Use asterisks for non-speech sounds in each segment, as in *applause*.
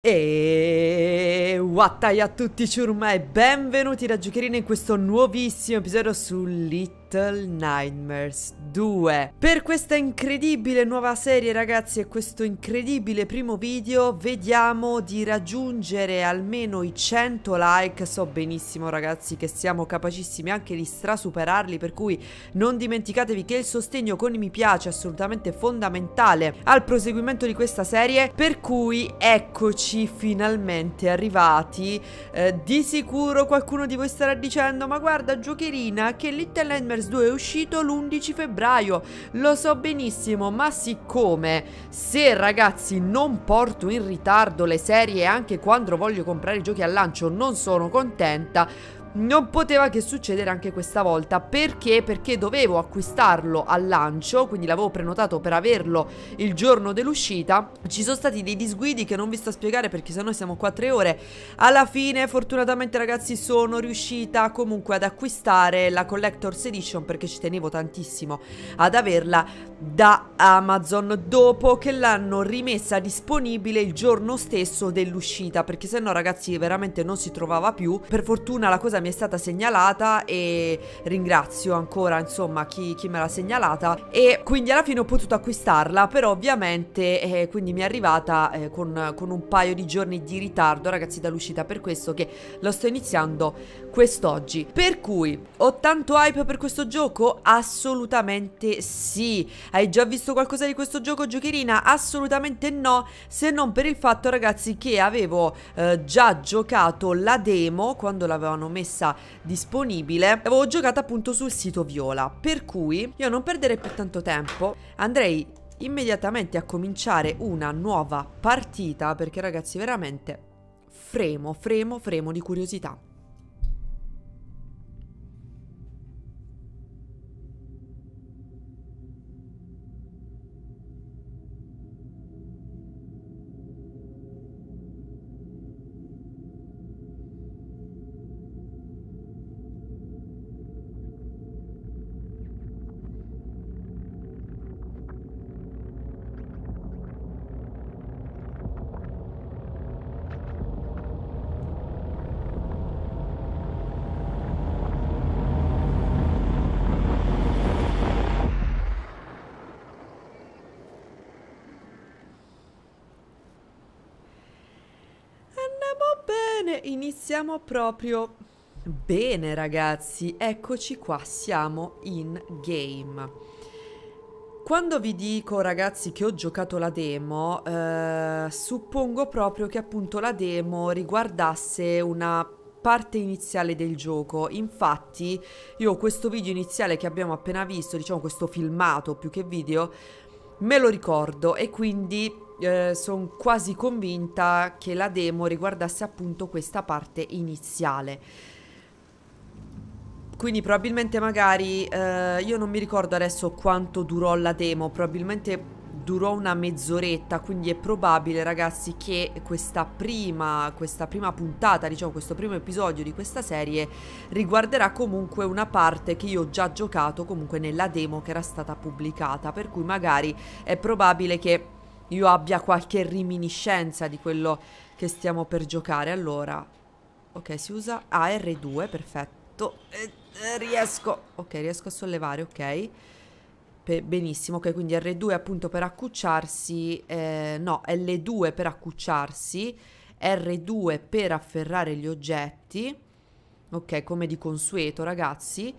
E wattai a tutti ciurma e benvenuti da Giocherina in questo nuovissimo episodio su Little Nightmares 2 Per questa incredibile nuova serie ragazzi e questo incredibile primo video vediamo di raggiungere almeno i 100 like. So benissimo ragazzi che siamo capacissimi anche di strasuperarli per cui non dimenticatevi che il sostegno con i mi piace è assolutamente fondamentale al proseguimento di questa serie Per cui eccoci finalmente arrivati. Eh, Di sicuro qualcuno di voi starà dicendo Ma guarda giocherina che Little Nightmares 2 è uscito l'11 febbraio. Lo so benissimo ma siccome Se ragazzi non porto in ritardo le serie Anche quando voglio comprare i giochi al lancio non sono contenta non poteva che succedere anche questa volta. Perché? Perché dovevo acquistarlo al lancio Quindi l'avevo prenotato per averlo il giorno dell'uscita. Ci sono stati dei disguidi che non vi sto a spiegare Perché sennò siamo qua tre ore. Alla fine fortunatamente ragazzi sono riuscita comunque ad acquistare la Collector's Edition Perché ci tenevo tantissimo ad averla da Amazon Dopo che l'hanno rimessa disponibile il giorno stesso dell'uscita Perché sennò ragazzi veramente non si trovava più. Per fortuna la cosa cosa mi è stata segnalata e ringrazio ancora insomma chi, chi me l'ha segnalata. E quindi alla fine ho potuto acquistarla però ovviamente eh, quindi mi è arrivata eh, con, con un paio di giorni di ritardo ragazzi dall'uscita. Per questo che lo sto iniziando quest'oggi. Per cui ho tanto hype per questo gioco? Assolutamente sì. Hai già visto qualcosa di questo gioco giocherina? Assolutamente no se non per il fatto ragazzi che avevo eh, già giocato la demo quando l'avevano messa disponibile. Avevo giocato appunto sul sito Viola. Per cui io non perderei più tanto tempo. Andrei immediatamente a cominciare una nuova partita perché ragazzi veramente fremo, fremo, fremo di curiosità iniziamo proprio bene ragazzi, eccoci qua, siamo in game. Quando vi dico ragazzi che ho giocato la demo, eh, suppongo proprio che appunto la demo riguardasse una parte iniziale del gioco infatti io questo video iniziale che abbiamo appena visto diciamo questo filmato più che video me lo ricordo e quindi eh, sono quasi convinta che la demo riguardasse appunto questa parte iniziale. Quindi probabilmente magari, eh, io non mi ricordo adesso quanto durò la demo, probabilmente durò una mezz'oretta, quindi è probabile ragazzi che questa prima, questa prima puntata, diciamo questo primo episodio di questa serie riguarderà comunque una parte che io ho già giocato comunque nella demo che era stata pubblicata, per cui magari è probabile che io abbia qualche riminiscenza di quello che stiamo per giocare. Allora, ok, si usa AR2, perfetto. Eh, eh, riesco, ok, riesco a sollevare, ok. Pe benissimo, ok, quindi R2 appunto per accucciarsi, eh, no, L2 per accucciarsi, R2 per afferrare gli oggetti. Ok, come di consueto, ragazzi.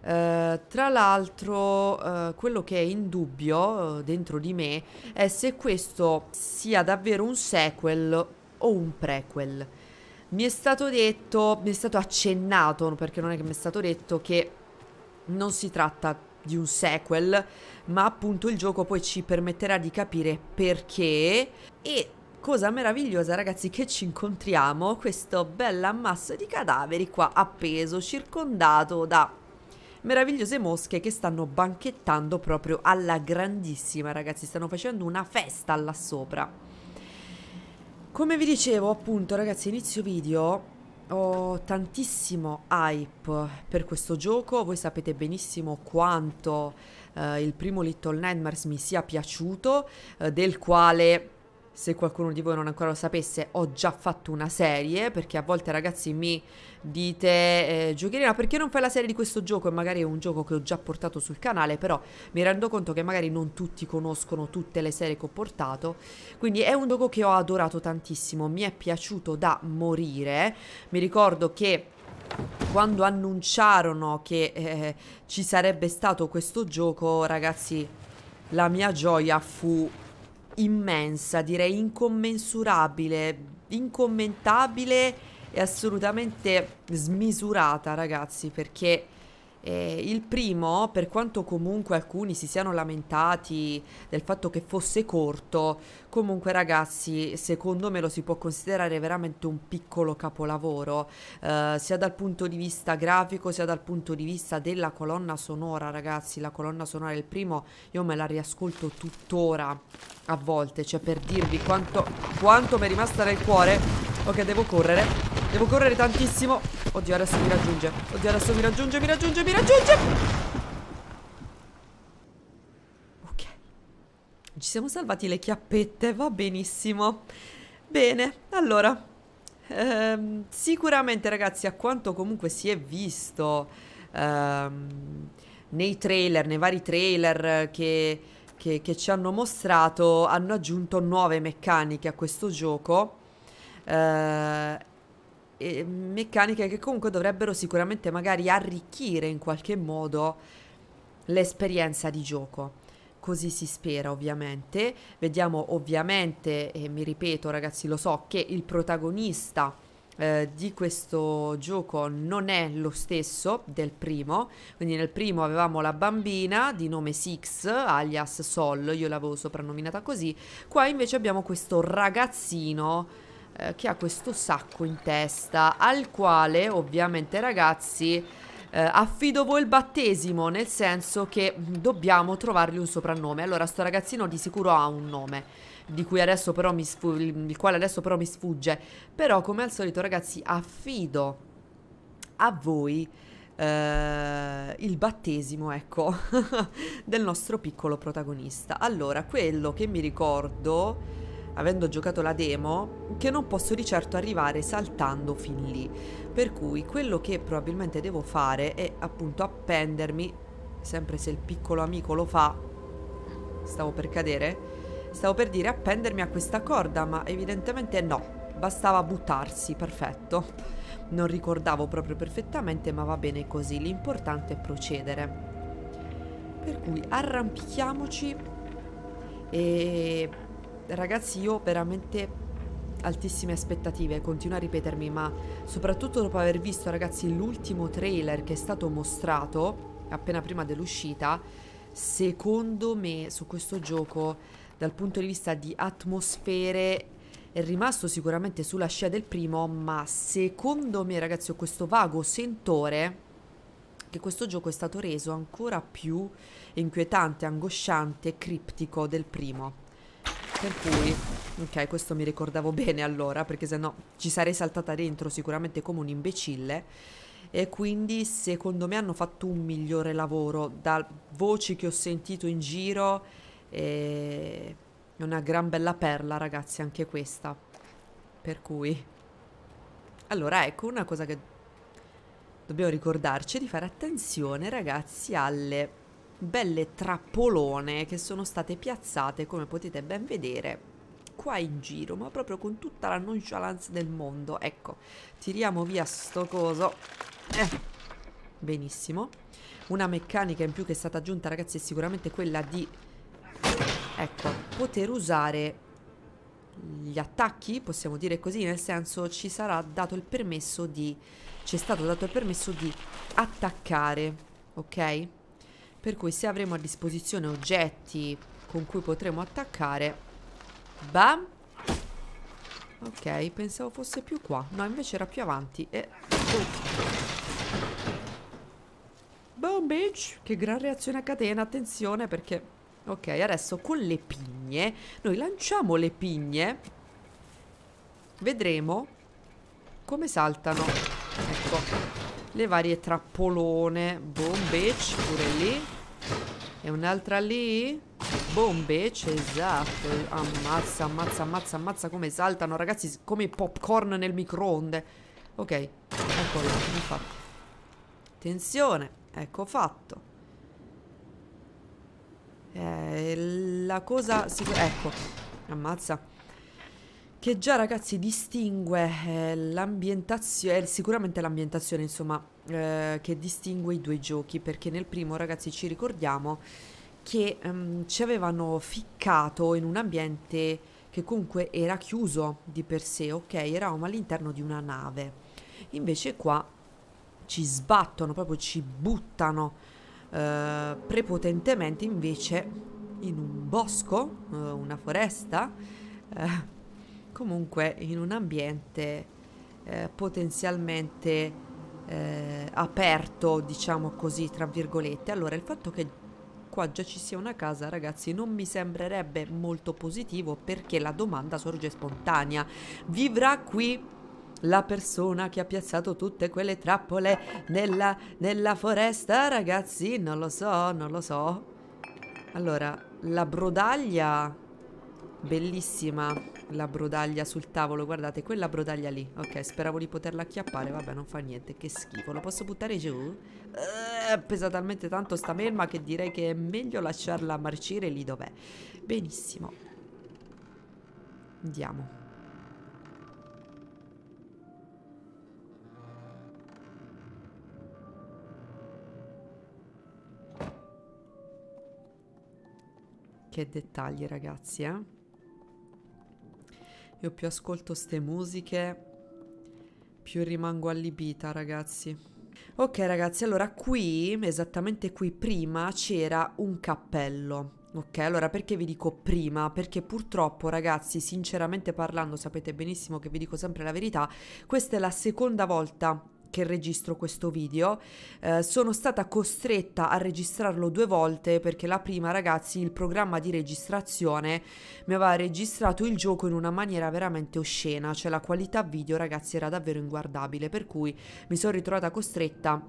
Uh, tra l'altro uh, quello che è in dubbio uh, dentro di me è se questo sia davvero un sequel o un prequel. Mi è stato detto, mi è stato accennato, perché non è che mi è stato detto che non si tratta di un sequel, ma appunto il gioco poi ci permetterà di capire perché e cosa meravigliosa ragazzi che ci incontriamo questo bel ammasso di cadaveri qua appeso circondato da meravigliose mosche che stanno banchettando proprio alla grandissima, ragazzi, stanno facendo una festa là sopra. Come vi dicevo, appunto, ragazzi, inizio video ho tantissimo hype per questo gioco, voi sapete benissimo quanto eh, il primo Little Nightmares mi sia piaciuto, eh, del quale se qualcuno di voi non ancora lo sapesse, ho già fatto una serie, perché a volte ragazzi mi dite, eh, giocherina, perché non fai la serie di questo gioco? E magari è un gioco che ho già portato sul canale, però mi rendo conto che magari non tutti conoscono tutte le serie che ho portato, quindi è un gioco che ho adorato tantissimo, mi è piaciuto da morire, mi ricordo che quando annunciarono che eh, ci sarebbe stato questo gioco, ragazzi, la mia gioia fu immensa, direi incommensurabile, incommentabile e assolutamente smisurata, ragazzi, perché eh, il primo, per quanto comunque alcuni si siano lamentati del fatto che fosse corto, comunque ragazzi, secondo me lo si può considerare veramente un piccolo capolavoro, eh, sia dal punto di vista grafico, sia dal punto di vista della colonna sonora, ragazzi, la colonna sonora del primo io me la riascolto tuttora a volte, cioè per dirvi quanto, quanto mi è rimasta nel cuore. Ok, devo correre, devo correre tantissimo. Oddio, adesso mi raggiunge. Oddio, adesso mi raggiunge, mi raggiunge, mi raggiunge. Ok. Ci siamo salvati le chiappette, va benissimo. Bene, allora. Ehm, sicuramente, ragazzi, a quanto comunque si è visto ehm, nei trailer, nei vari trailer che, che, che ci hanno mostrato, hanno aggiunto nuove meccaniche a questo gioco. Uh, e meccaniche che comunque dovrebbero sicuramente magari arricchire in qualche modo l'esperienza di gioco. Così si spera ovviamente. Vediamo ovviamente, e mi ripeto ragazzi, lo so, che il protagonista eh, di questo gioco non è lo stesso del primo. Quindi nel primo avevamo la bambina di nome Six, alias Sol, io l'avevo soprannominata così. Qua invece abbiamo questo ragazzino eh, che ha questo sacco in testa, al quale ovviamente ragazzi eh, affido voi il battesimo, nel senso che dobbiamo trovargli un soprannome. Allora, sto ragazzino di sicuro ha un nome. Di cui adesso però mi il quale adesso però mi sfugge. Però, come al solito, ragazzi, affido a voi Uh, il battesimo, ecco, *laughs* del nostro piccolo protagonista. Allora, quello che mi ricordo avendo giocato la demo, che non posso di certo arrivare saltando fin lì. Per cui quello che probabilmente devo fare è appunto appendermi, sempre se il piccolo amico lo fa, stavo per cadere, stavo per dire appendermi a questa corda, ma evidentemente no, bastava buttarsi, perfetto. Non ricordavo proprio perfettamente, ma va bene così, l'importante è procedere. Per cui arrampichiamoci e ragazzi io veramente altissime aspettative, continuo a ripetermi, ma soprattutto dopo aver visto ragazzi l'ultimo trailer che è stato mostrato appena prima dell'uscita, secondo me su questo gioco dal punto di vista di atmosfere è rimasto sicuramente sulla scia del primo, ma secondo me ragazzi ho questo vago sentore che questo gioco è stato reso ancora più inquietante, angosciante, criptico del primo. Per cui, ok, questo mi ricordavo bene allora, perché se no ci sarei saltata dentro sicuramente come un imbecille. E quindi secondo me hanno fatto un migliore lavoro. Da voci che ho sentito in giro, è una gran bella perla, ragazzi, anche questa. Per cui... Allora, ecco, una cosa che dobbiamo ricordarci di fare attenzione, ragazzi, alle belle trappolone che sono state piazzate, come potete ben vedere, qua in giro, ma proprio con tutta la nonchalance del mondo. Ecco, tiriamo via sto coso. Eh, benissimo. Una meccanica in più che è stata aggiunta, ragazzi, è sicuramente quella di, ecco, poter usare gli attacchi, possiamo dire così, nel senso ci sarà dato il permesso di, ci è stato dato il permesso di attaccare, ok? Per cui se avremo a disposizione oggetti con cui potremo attaccare Bam! Ok, pensavo fosse più qua. No, invece era più avanti e... Boom, bitch! Che gran reazione a catena, attenzione perché... Ok, adesso con le pigne Noi lanciamo le pigne Vedremo Come saltano. Ecco le varie trappolone. Boom, bitch, pure lì. E un'altra lì. Bombe, esatto. Ammazza, ammazza, ammazza, ammazza come saltano, ragazzi, come popcorn nel microonde. Ok, eccolo, infatti. Attenzione, ecco fatto. Eh, la cosa... Ecco, ammazza che già ragazzi distingue eh, l'ambientazione, eh, sicuramente l'ambientazione insomma, eh, che distingue i due giochi, perché nel primo ragazzi ci ricordiamo che um, ci avevano ficcato in un ambiente che comunque era chiuso di per sé, ok? Eravamo all'interno di una nave, invece qua ci sbattono, proprio ci buttano eh, prepotentemente invece in un bosco, eh, una foresta, eh, comunque in un ambiente eh, potenzialmente eh, aperto, diciamo così, tra virgolette. Allora, il fatto che qua già ci sia una casa, ragazzi, non mi sembrerebbe molto positivo perché la domanda sorge spontanea. Vivrà qui la persona che ha piazzato tutte quelle trappole nella, nella foresta, ragazzi? Non lo so, non lo so. Allora, la brodaglia Bellissima la brodaglia sul tavolo, guardate, quella brodaglia lì. Ok, speravo di poterla acchiappare, vabbè, non fa niente, che schifo. Lo posso buttare giù? Uh, pesa talmente tanto sta melma che direi che è meglio lasciarla marcire lì dov'è. Benissimo. Andiamo. Che dettagli ragazzi, eh? Io più ascolto ste musiche, più rimango allibita, ragazzi. Ok, ragazzi, allora qui, esattamente qui prima, c'era un cappello. Ok, allora perché vi dico prima? Perché purtroppo, ragazzi, sinceramente parlando, sapete benissimo che vi dico sempre la verità, questa è la seconda volta che registro questo video. Eh, sono stata costretta a registrarlo due volte perché la prima ragazzi il programma di registrazione mi aveva registrato il gioco in una maniera veramente oscena cioè la qualità video ragazzi era davvero inguardabile per cui mi sono ritrovata costretta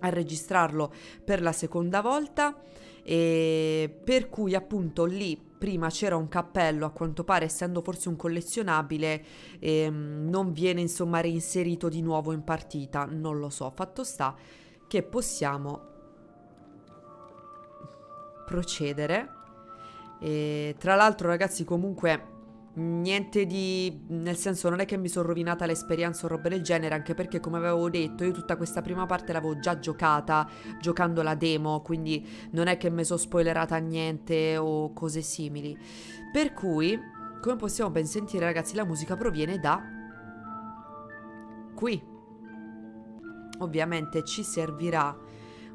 a registrarlo per la seconda volta e per cui appunto lì prima c'era un cappello, a quanto pare essendo forse un collezionabile, ehm, non viene insomma reinserito di nuovo in partita, non lo so. Fatto sta che possiamo procedere. E, tra l'altro ragazzi comunque niente di... nel senso non è che mi sono rovinata l'esperienza o roba del genere, anche perché come avevo detto io tutta questa prima parte l'avevo già giocata, giocando la demo, quindi non è che mi sono spoilerata niente o cose simili. Per cui, come possiamo ben sentire ragazzi, la musica proviene da... qui. Ovviamente ci servirà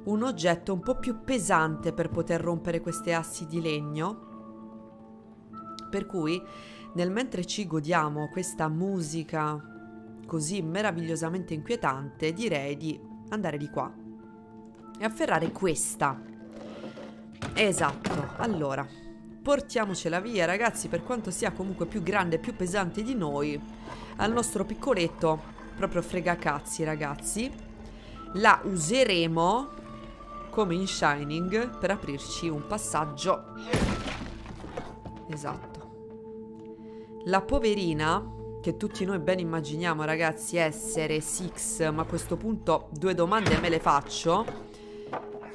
un oggetto un po' più pesante per poter rompere queste assi di legno. Per cui nel mentre ci godiamo questa musica così meravigliosamente inquietante, direi di andare di qua e afferrare questa. Esatto, allora, portiamocela via ragazzi, per quanto sia comunque più grande e più pesante di noi, al nostro piccoletto, proprio fregacazzi ragazzi, la useremo come in Shining per aprirci un passaggio. Esatto. La poverina, che tutti noi ben immaginiamo ragazzi essere Six, ma a questo punto due domande me le faccio.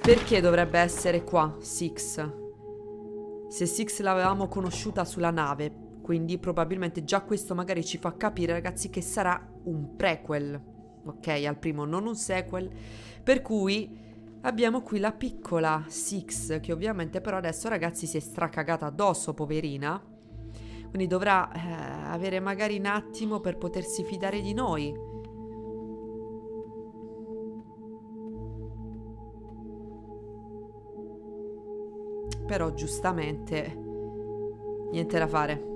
Perché dovrebbe essere qua Six? Se Six l'avevamo conosciuta sulla nave, quindi probabilmente già questo magari ci fa capire ragazzi che sarà un prequel, ok? Al primo, non un sequel. Per cui... Abbiamo qui la piccola Six, che ovviamente però adesso ragazzi si è stracagata addosso, poverina. Quindi dovrà eh, avere magari un attimo per potersi fidare di noi. Però giustamente niente da fare.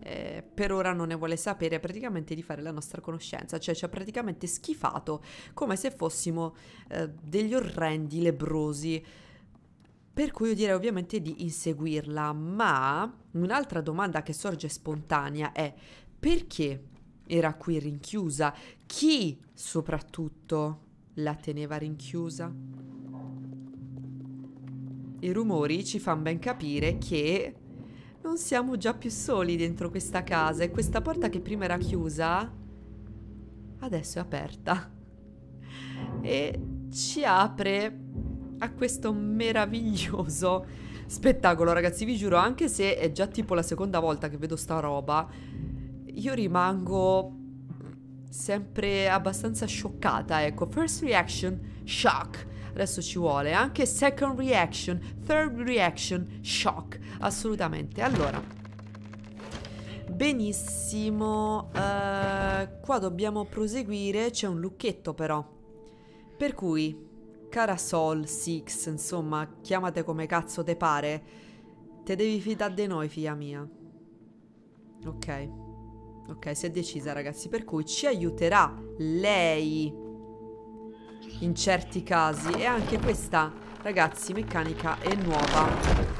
Eh, per ora non ne vuole sapere praticamente di fare la nostra conoscenza, cioè ci ha praticamente schifato come se fossimo eh, degli orrendi lebrosi per cui io direi ovviamente di inseguirla, ma un'altra domanda che sorge spontanea è perché era qui rinchiusa? Chi soprattutto la teneva rinchiusa? i rumori ci fanno ben capire che non siamo già più soli dentro questa casa e questa porta che prima era chiusa adesso è aperta e ci apre a questo meraviglioso spettacolo ragazzi vi giuro anche se è già tipo la seconda volta che vedo sta roba io rimango sempre abbastanza scioccata ecco. First reaction shock. Adesso ci vuole. Anche second reaction third reaction shock. Assolutamente. Allora benissimo. Uh, qua dobbiamo proseguire. C'è un lucchetto però. Per cui cara Sol Six insomma chiamate come cazzo te pare. Te devi fidare di noi figlia mia. Ok. Ok si è decisa ragazzi. Per cui ci aiuterà lei. In certi casi. E anche questa ragazzi meccanica è nuova.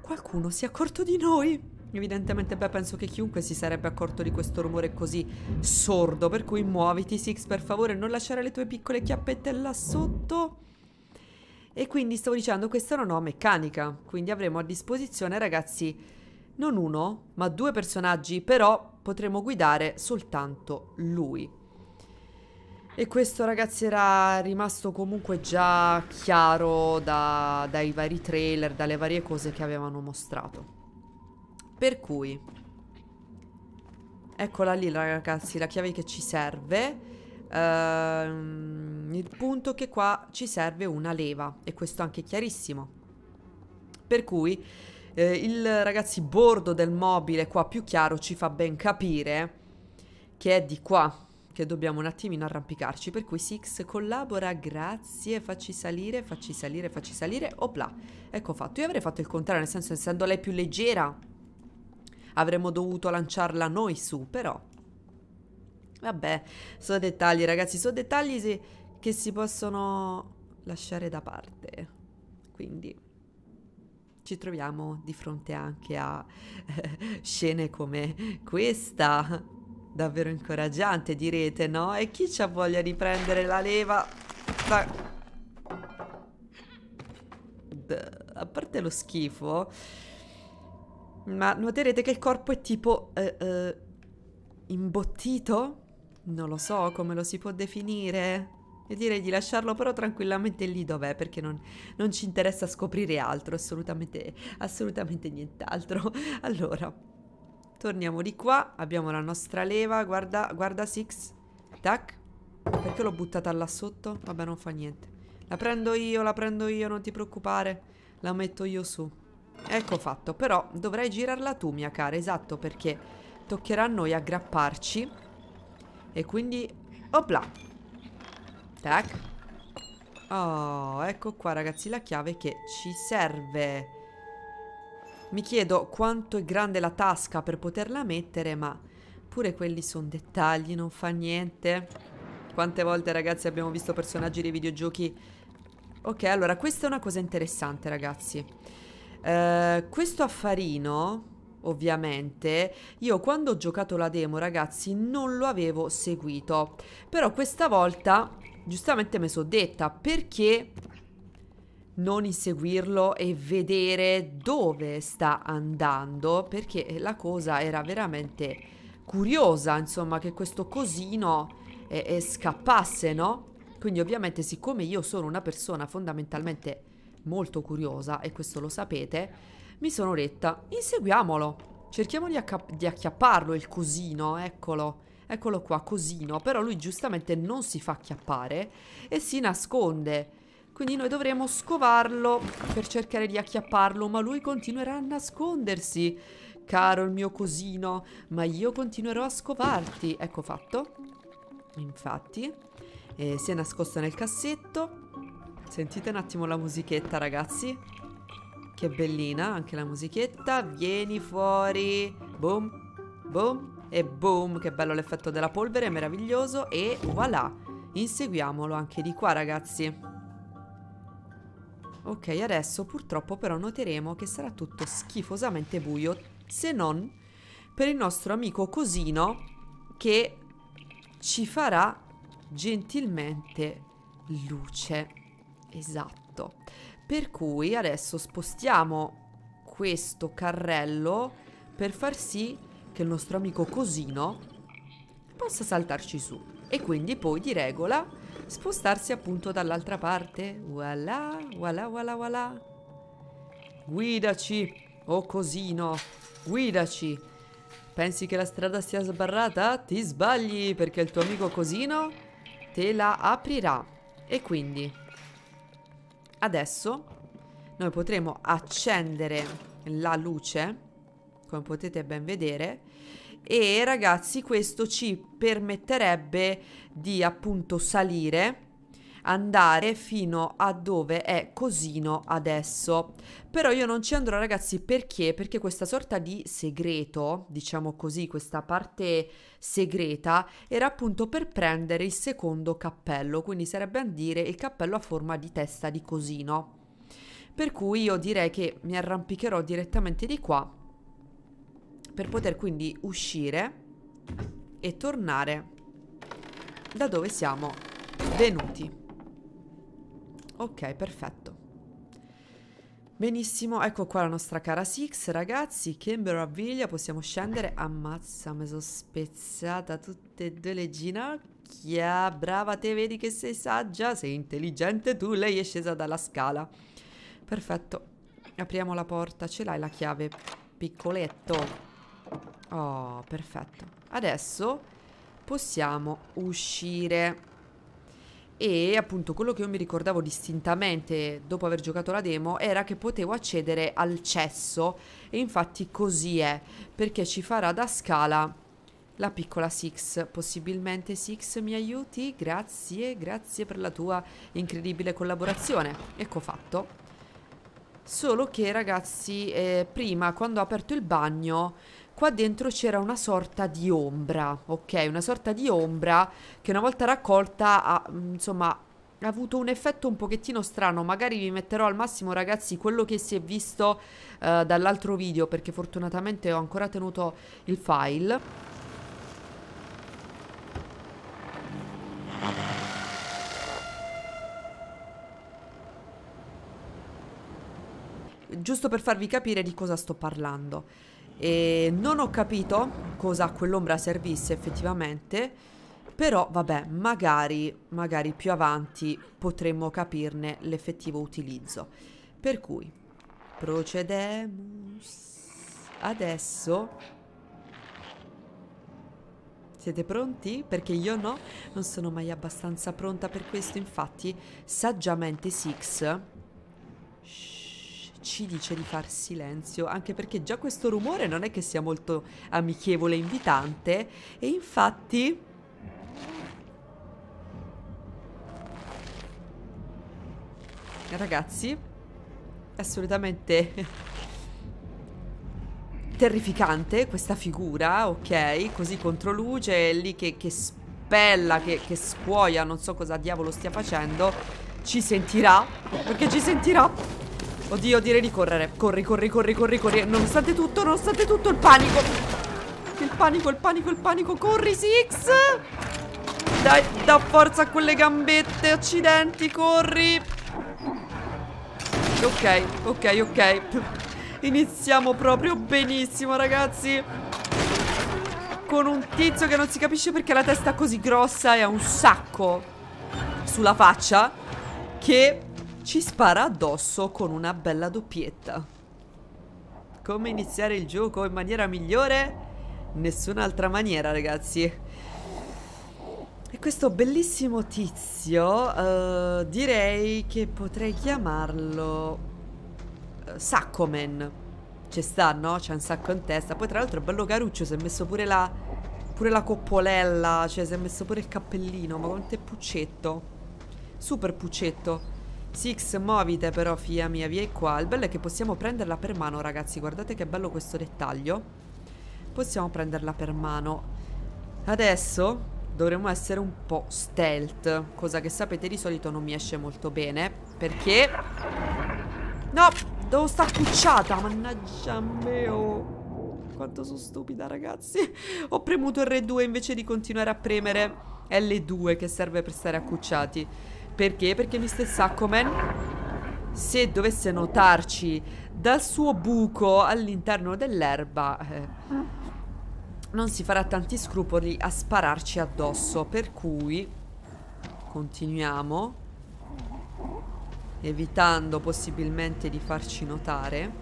Qualcuno si è accorto di noi Evidentemente, beh, penso che chiunque si sarebbe accorto di questo rumore così sordo. Per cui muoviti, Six, per favore, non lasciare le tue piccole chiappette là sotto. E quindi stavo dicendo, questa è una nuova meccanica. Quindi avremo a disposizione, ragazzi, non uno, ma due personaggi, però potremo guidare soltanto lui. E questo ragazzi era rimasto comunque già chiaro da, dai vari trailer, dalle varie cose che avevano mostrato. Per cui Eccola lì ragazzi la chiave che ci serve. Uh, il punto che qua ci serve una leva e questo anche chiarissimo. Per cui eh, il ragazzi bordo del mobile qua più chiaro ci fa ben capire che è di qua che dobbiamo un attimino arrampicarci. Per cui Six collabora grazie facci salire facci salire facci salire opla. Ecco fatto. Io avrei fatto il contrario nel senso essendo lei più leggera avremmo dovuto lanciarla noi su però vabbè sono dettagli ragazzi sono dettagli che si possono lasciare da parte quindi ci troviamo di fronte anche a *laughs* scene come questa, davvero incoraggiante direte, no? E chi c'ha voglia di prendere la leva? Da... A parte lo schifo, ma noterete che il corpo è tipo eh, eh, imbottito? Non lo so come lo si può definire. E direi di lasciarlo però tranquillamente lì dov'è perché non, non, ci interessa scoprire altro, assolutamente, assolutamente nient'altro. *laughs* Allora, torniamo di qua, abbiamo la nostra leva, guarda, guarda Six, tac, perché l'ho buttata là sotto? Vabbè non fa niente. La prendo io, la prendo io, non ti preoccupare, la metto io su. Ecco fatto, però dovrei girarla tu mia cara, esatto perché toccherà a noi aggrapparci e quindi, opla, Tac. Oh, ecco qua ragazzi la chiave che ci serve. Mi chiedo quanto è grande la tasca per poterla mettere, ma pure quelli sono dettagli, non fa niente. Quante volte ragazzi abbiamo visto personaggi dei videogiochi... Ok, allora questa è una cosa interessante ragazzi. Uh, questo affarino ovviamente, io quando ho giocato la demo, ragazzi, non lo avevo seguito. Però questa volta giustamente mi sono detta perché non inseguirlo e vedere dove sta andando perché la cosa era veramente curiosa insomma che questo cosino eh, eh, scappasse no? quindi ovviamente siccome io sono una persona fondamentalmente molto curiosa e questo lo sapete mi sono detta inseguiamolo cerchiamo di, di acchiapparlo il cosino eccolo Eccolo qua, cosino. Però lui giustamente non si fa acchiappare e si nasconde. Quindi noi dovremo scovarlo per cercare di acchiapparlo, ma lui continuerà a nascondersi. Caro il mio cosino, ma io continuerò a scovarti. Ecco fatto. Infatti, eh, si è nascosto nel cassetto. Sentite un attimo la musichetta, ragazzi. Che bellina, anche la musichetta. Vieni fuori. Boom, boom. E boom, che bello l'effetto della polvere, meraviglioso. E voilà, inseguiamolo anche di qua ragazzi. Ok, adesso purtroppo però noteremo che sarà tutto schifosamente buio, se non per il nostro amico cosino che ci farà gentilmente luce. Esatto. Per cui adesso spostiamo questo carrello per far sì che il nostro amico cosino possa saltarci su. E quindi poi di regola spostarsi appunto dall'altra parte. Voilà, voilà, voilà, voilà. Guidaci, oh cosino, guidaci. Pensi che la strada sia sbarrata? Ti sbagli perché il tuo amico cosino te la aprirà. E quindi adesso noi potremo accendere la luce, come potete ben vedere, e ragazzi questo ci permetterebbe di appunto salire andare fino a dove è Cosino adesso. Però io non ci andrò ragazzi perché? Perché questa sorta di segreto, diciamo così, questa parte segreta era appunto per prendere il secondo cappello, quindi sarebbe a dire il cappello a forma di testa di Cosino. Per cui io direi che mi arrampicherò direttamente di qua per poter quindi uscire e tornare da dove siamo venuti. Ok, perfetto. Benissimo, ecco qua la nostra cara Six, ragazzi, che meraviglia, possiamo scendere. Ammazza, mi sono spezzata tutte e due le ginocchia. Brava te, vedi che sei saggia, sei intelligente tu, lei è scesa dalla scala. Perfetto, apriamo la porta, ce l'hai la chiave, piccoletto. Oh, perfetto. Adesso possiamo uscire e appunto quello che io mi ricordavo distintamente dopo aver giocato la demo era che potevo accedere al cesso. E infatti così è perché ci farà da scala la piccola Six. Possibilmente Six mi aiuti? Grazie grazie per la tua incredibile collaborazione. Ecco fatto. Solo che ragazzi eh, prima quando ho aperto il bagno qua dentro c'era una sorta di ombra, ok? Una sorta di ombra che una volta raccolta ha, mm, insomma, ha avuto un effetto un pochettino strano. Magari vi metterò al massimo, ragazzi, quello che si è visto uh, dall'altro video, perché fortunatamente ho ancora tenuto il file. Giusto per farvi capire di cosa sto parlando. E non ho capito cosa quell'ombra servisse effettivamente, però vabbè, magari, magari più avanti potremmo capirne l'effettivo utilizzo. Per cui, procedemus. Adesso... Siete pronti? Perché io no, non sono mai abbastanza pronta per questo, infatti saggiamente Six ci dice di far silenzio, anche perché già questo rumore non è che sia molto amichevole e invitante, e infatti... Ragazzi, assolutamente terrificante questa figura, ok? Così contro luce, lì che, che spella, che, che scuoia, non so cosa diavolo stia facendo. Ci sentirà, perché ci sentirà Oddio, direi di correre. Corri, corri, corri, corri, corri. Nonostante tutto, nonostante tutto, il panico. Il panico, il panico, il panico. Corri, Six. Dai, da forza a quelle gambette. Accidenti, corri. Ok, ok, ok. Iniziamo proprio benissimo, ragazzi. Con un tizio che non si capisce perché la testa è così grossa e ha un sacco sulla faccia. Che ci spara addosso con una bella doppietta. Come iniziare il gioco in maniera migliore? Nessun'altra maniera, ragazzi. E questo bellissimo tizio, uh, direi che potrei chiamarlo uh, Saccoman. Ci sta, no? C'è un sacco in testa. Poi tra l'altro è bello caruccio, si è messo pure la, pure la coppolella, cioè si è messo pure il cappellino, ma quanto è puccetto. Super puccetto. Six, muovite però, fia mia, via qua. Il bello è che possiamo prenderla per mano, ragazzi. Guardate che bello questo dettaglio. Possiamo prenderla per mano. Adesso dovremmo essere un po' stealth. Cosa che sapete di solito non mi esce molto bene. Perché... No! Devo sta cucciata! Mannaggia mio! Quanto sono stupida, ragazzi. Ho premuto R2 invece di continuare a premere L2 che serve per stare accucciati. Perché? Perché Mr. Saccoman, se dovesse notarci dal suo buco all'interno dell'erba, eh, non si farà tanti scrupoli a spararci addosso. Per cui continuiamo, evitando possibilmente di farci notare.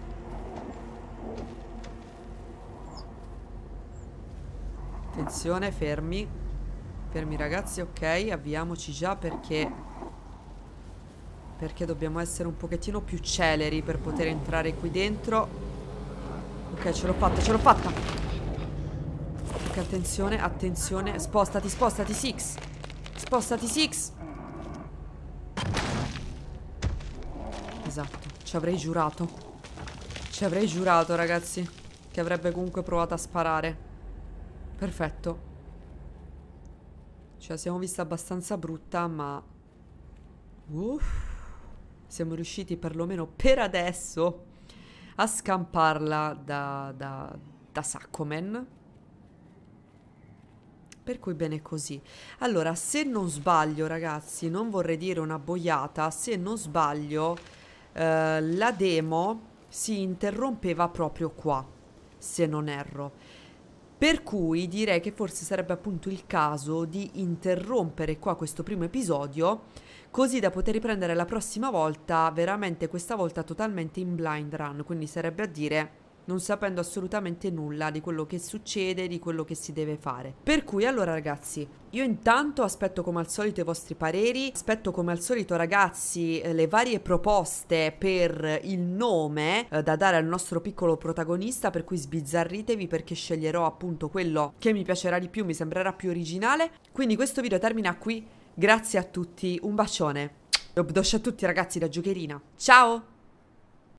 Attenzione, fermi. Fermi ragazzi, ok, avviamoci già perché... Perché dobbiamo essere un pochettino più celeri per poter entrare qui dentro. Ok, ce l'ho fatta, ce l'ho fatta! Ok, attenzione, attenzione. Spostati, spostati, Six! Spostati, Six! Esatto, ci avrei giurato. Ci avrei giurato, ragazzi, che avrebbe comunque provato a sparare. Perfetto. La siamo vista abbastanza brutta, ma... Uff. Siamo riusciti perlomeno per adesso a scamparla da, da, da Saccoman. Per cui bene così. Allora, se non sbaglio, ragazzi, non vorrei dire una boiata, se non sbaglio, eh, la demo si interrompeva proprio qua, se non erro. Per cui direi che forse sarebbe appunto il caso di interrompere qua questo primo episodio così da poter riprendere la prossima volta veramente questa volta totalmente in blind run, quindi sarebbe a dire non sapendo assolutamente nulla di quello che succede, di quello che si deve fare. Per cui allora ragazzi, io intanto aspetto come al solito i vostri pareri, aspetto come al solito ragazzi eh, le varie proposte per il nome eh, da dare al nostro piccolo protagonista, per cui sbizzarritevi perché sceglierò appunto quello che mi piacerà di più, mi sembrerà più originale. Quindi questo video termina qui, grazie a tutti, un bacione. Obdoscia a tutti ragazzi da giocherina. Ciao!